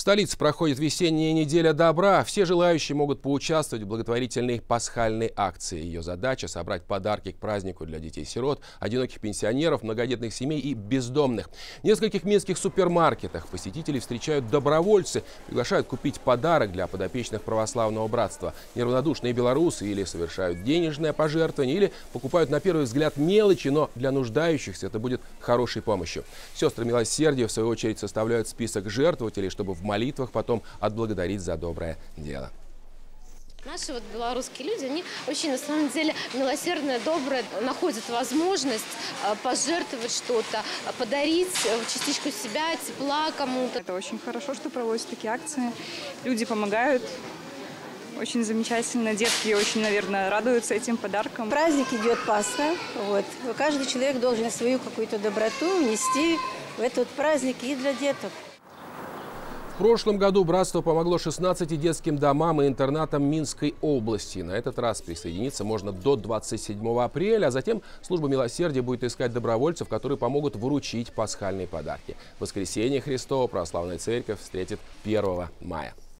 В столице проходит весенняя неделя добра. Все желающие могут поучаствовать в благотворительной пасхальной акции. Ее задача – собрать подарки к празднику для детей-сирот, одиноких пенсионеров, многодетных семей и бездомных. В нескольких минских супермаркетах посетителей встречают добровольцы, приглашают купить подарок для подопечных православного братства. Неравнодушные белорусы или совершают денежное пожертвование, или покупают на первый взгляд мелочи, но для нуждающихся это будет хорошей помощью. Сестры Милосердия, в свою очередь, составляют список жертвователей, чтобы в молитвах потом отблагодарить за доброе дело. Наши вот белорусские люди, они очень на самом деле милосердные, добрые, находят возможность э, пожертвовать что-то, подарить э, частичку себя, тепла кому-то. Это очень хорошо, что проводятся такие акции. Люди помогают. Очень замечательно. Детки очень, наверное, радуются этим подаркам. Праздник идет Пасха. Вот. Каждый человек должен свою какую-то доброту внести в этот праздник и для деток. В прошлом году братство помогло 16 детским домам и интернатам Минской области. На этот раз присоединиться можно до 27 апреля, а затем служба милосердия будет искать добровольцев, которые помогут вручить пасхальные подарки. Воскресенье Христово православная церковь встретит 1 мая.